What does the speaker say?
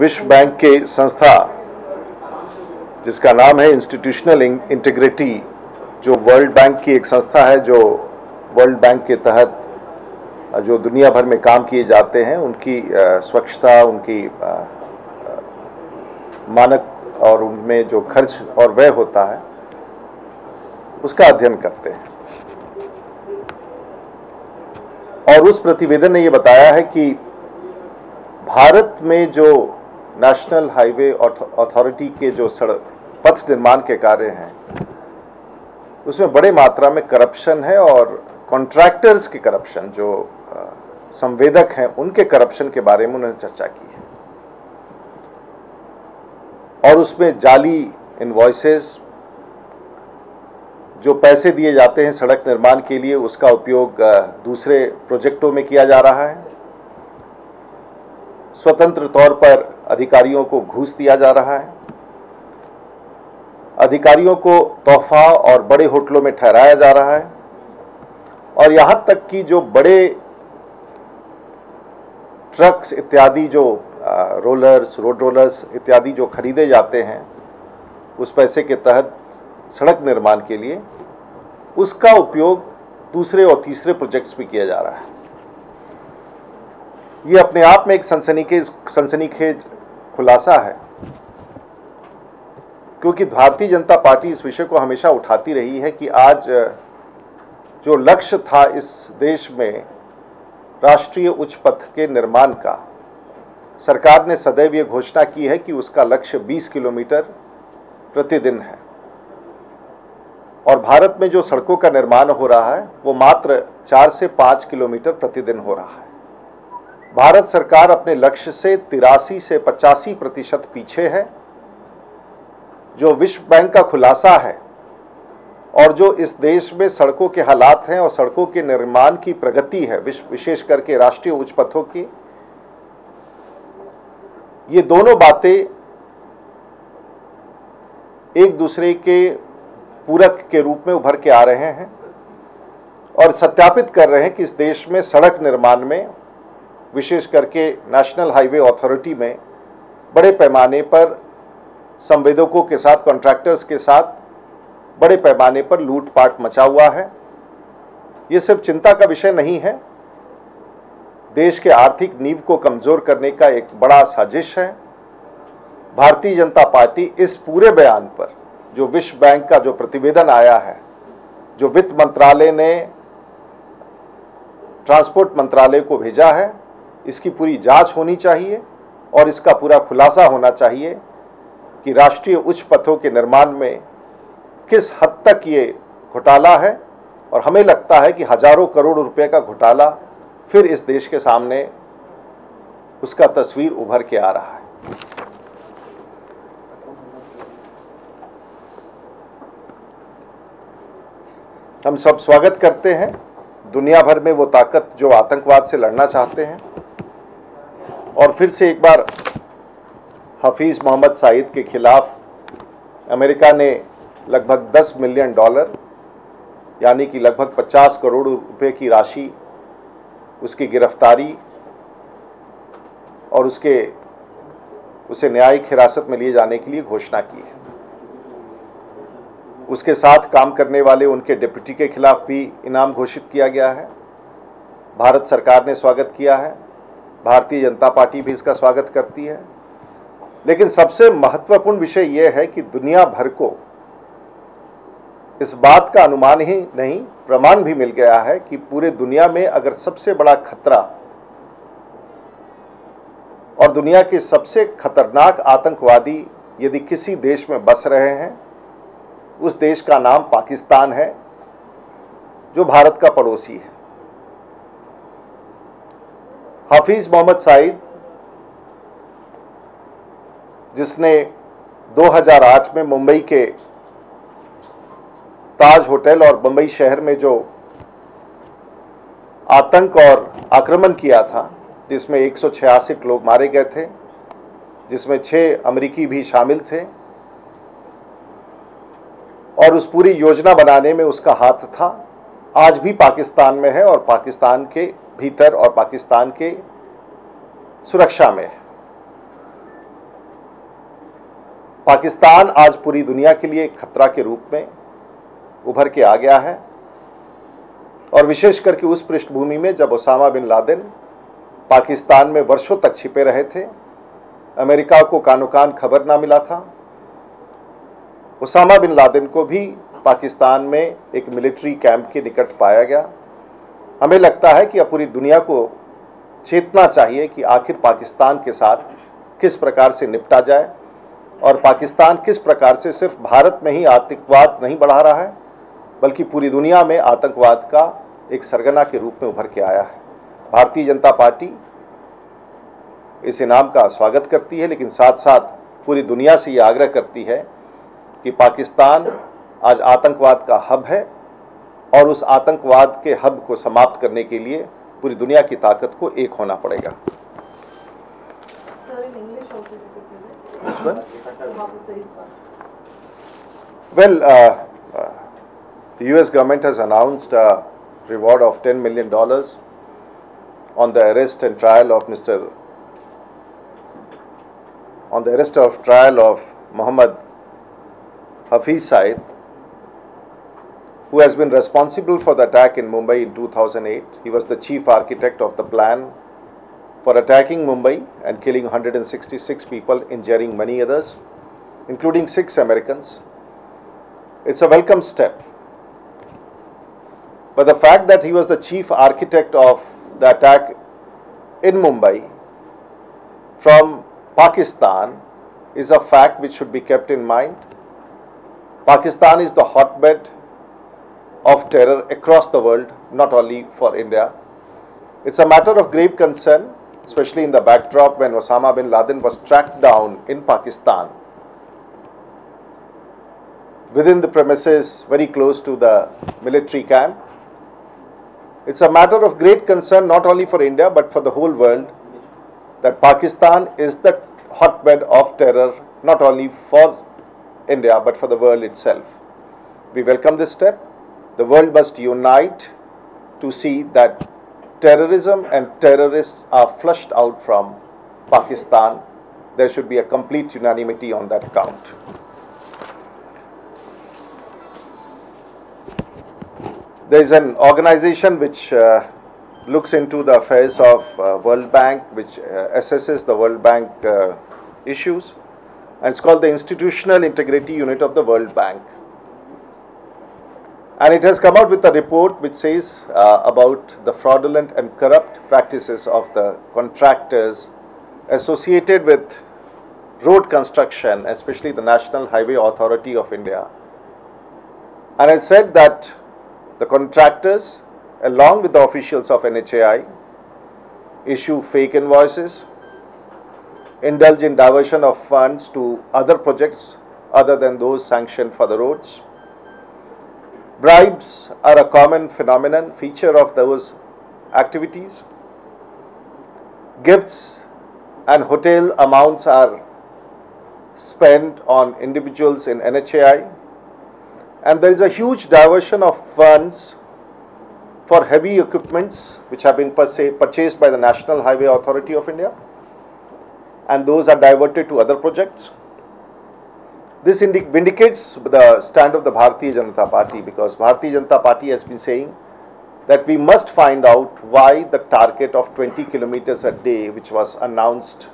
विश्व बैंक के संस्था, जिसका नाम है इंस्टीट्यूशनल इंटीग्रिटी जो वर्ल्ड बैंक की एक संस्था है, जो वर्ल्ड बैंक के तहत जो दुनिया भर में काम किए जाते हैं, उनकी स्वच्छता, उनकी मानक और उनमें जो खर्च और व्यय होता है, उसका अध्ययन करते हैं। और उस प्रतिवेदन ने ये बताया है कि भारत में जो नेशनल हाईवे अथॉरिटी के जो सड़क पथ निर्माण के कार्य हैं, उसमें बड़े मात्रा में करप्शन है और कॉन्ट्रैक्टर्स के करप्शन, जो संवेदक हैं, उनके करप्शन के बारे में उन्होंने चर्चा की है। और उसमें जाली इनवॉइसेस जो पैसे दिए जाते हैं सड़क निर्माण के लिए, उसका उपयोग दूसरे प्रोजेक्टों में किया जा रहा है। स्वतंत्र तौर पर अधिकारियों को घूस दिया जा रहा है। अधिकारियों को तोहफा और बड़े होटलों में ठहराया जा रहा है। और यहाँ तक कि जो बड़े ट्रक्स इत्यादि जो रोलर्स, रोड रोलर्स इत्यादि जो खरीदे जाते हैं, उस पैसे के तहत सड़क निर्माण के लिए, उसका उपयोग दूसरे और तीसरे प्रोजेक्ट्स में किया जा रहा है। ये अपने आप में एक सनसनीखेज सनसनीखेज खुलासा है। क्योंकि भारतीय जनता पार्टी इस विषय को हमेशा उठाती रही है कि आज, जो लक्ष्य था इस देश में राष्ट्रीय उच्च पथ के निर्माण का, सरकार ने सदैव ये घोषणा की है कि उसका लक्ष्य 20 किलोमीटर प्रतिदिन है। और भारत में जो सड़कों का निर्माण हो रहा है, वो मात्र चार से पाँच किलोमीटर प्रतिदिन हो रहा है। भारत सरकार अपने लक्ष्य से तिरासी से पचासी प्रतिशत पीछे है, जो विश्व बैंक का खुलासा है और जो इस देश में सड़कों के हालात हैं और सड़कों के निर्माण की प्रगति है, विश्व, विशेष करके राष्ट्रीय उच्च पथों की। ये दोनों बातें एक दूसरे के पूरक के रूप में उभर के आ रहे हैं और सत्यापित कर रहे हैं कि इस देश में सड़क निर्माण में विशेष करके नेशनल हाईवे अथॉरिटी में बड़े पैमाने पर संवेदकों के साथ कॉन्ट्रैक्टर्स के साथ बड़े पैमाने पर लूटपाट मचा हुआ है। ये सिर्फ़ चिंता का विषय नहीं है। देश के आर्थिक नींव को कमज़ोर करने का एक बड़ा साजिश है। भारतीय जनता पार्टी इस पूरे बयान पर जो विश्व बैंक का जो प्रतिवेदन आया है, जो वित्त मंत्रालय ने ट्रांसपोर्ट मंत्रालय को भेजा है इसकी पूरी जाँच होनी चाहिए और इसका पूरा खुलासा होना चाहिए कि राष्ट्रीय उच्च पथों के निर्माण में किस हद तक ये घोटाला है और हमें लगता है कि हज़ारों करोड़ रुपए का घोटाला फिर इस देश के सामने उसका तस्वीर उभर के आ रहा है। हम सब स्वागत करते हैं। दुनिया भर में वो ताकत जो आतंकवाद से लड़ना चाहते हैं और फिर से एक बार हफीज़ मोहम्मद साइद के खिलाफ अमेरिका ने लगभग 10 मिलियन डॉलर, यानी कि लगभग 50 करोड़ रुपए की राशि, उसकी गिरफ्तारी और उसके, उसे न्यायिक हिरासत में लिए जाने के लिए घोषणा की है। उसके साथ काम करने वाले उनके डिप्टी के खिलाफ भी इनाम घोषित किया गया है। भारत सरकार ने स्वागत किया है। भारतीय जनता पार्टी भी इसका स्वागत करती है। लेकिन सबसे महत्वपूर्ण विषय यह है कि दुनिया भर को इस बात का अनुमान ही नहीं, प्रमाण भी मिल गया है कि पूरे दुनिया में अगर सबसे बड़ा खतरा और दुनिया के सबसे खतरनाक आतंकवादी यदि किसी देश में बस रहे हैं, उस देश का नाम पाकिस्तान है, जो भारत का पड़ोसी है। हाफिज मोहम्मद साइद, जिसने 2008 में मुंबई के ताज होटल और मुंबई शहर में जो आतंक और आक्रमण किया था, जिसमें एक लोग मारे गए थे, जिसमें छः अमरीकी भी शामिल थे, और उस पूरी योजना बनाने में उसका हाथ था। आज भी पाकिस्तान में है और पाकिस्तान के भीतर और पाकिस्तान के सुरक्षा में पाकिस्तान आज पूरी दुनिया के लिए खतरा के रूप में उभर के आ गया है और विशेष करके उस पृष्ठभूमि में जब ओसामा बिन लादेन पाकिस्तान में वर्षों तक छिपे रहे थे, अमेरिका को कानो कान खबर ना मिला था। ओसामा बिन लादेन को भी पाकिस्तान में एक मिलिट्री कैंप के निकट पाया गया। हमें लगता है कि अब पूरी दुनिया को चेतना चाहिए कि आखिर पाकिस्तान के साथ किस प्रकार से निपटा जाए और पाकिस्तान किस प्रकार से सिर्फ़ भारत में ही आतंकवाद नहीं बढ़ा रहा है, बल्कि पूरी दुनिया में आतंकवाद का एक सरगना के रूप में उभर के आया है। भारतीय जनता पार्टी इस इनाम का स्वागत करती है, लेकिन साथ साथ पूरी दुनिया से ये आग्रह करती है कि पाकिस्तान आज आतंकवाद का हब है और उस आतंकवाद के हब को समाप्त करने के लिए पूरी दुनिया की ताकत को एक होना पड़ेगा। Well US government has announced a reward of ten million dollars on the arrest and trial of mister on the arrest of trial of Mohammad Hafiz Saeed who has been responsible for the attack in Mumbai in 2008. He was the chief architect of the plan for attacking Mumbai and killing 166 people, injuring many others, including six Americans. It's a welcome step. But the fact that he was the chief architect of the attack in Mumbai from Pakistan is a fact which should be kept in mind. Pakistan is the hotbed of terror across the world, not only for India. It's a matter of grave concern, especially in the backdrop when Osama bin Laden was tracked down in Pakistan within the premises very close to the military camp. It's a matter of great concern not only for India but for the whole world that Pakistan is the hotbed of terror not only for India but for the world itself. We welcome this step. The world must unite to see that terrorism and terrorists are flushed out from Pakistan. There should be a complete unanimity on that account. There is an organization which uh, looks into the affairs of uh, World Bank, which uh, assesses the World Bank uh, issues, and it's called the Institutional Integrity Unit of the World Bank. And it has come out with a report which says uh, about the fraudulent and corrupt practices of the contractors associated with road construction, especially the National Highway Authority of India. And it said that the contractors, along with the officials of NHAI, issue fake invoices, indulge in diversion of funds to other projects other than those sanctioned for the roads. Bribes are a common phenomenon, feature of those activities. Gifts and hotel amounts are spent on individuals in NHAI and there is a huge diversion of funds for heavy equipments which have been purchased by the National Highway Authority of India and those are diverted to other projects. This vindicates the stand of the Bharatiya Janata Party because Bharatiya Janata Party has been saying that we must find out why the target of 20 kilometers a day which was announced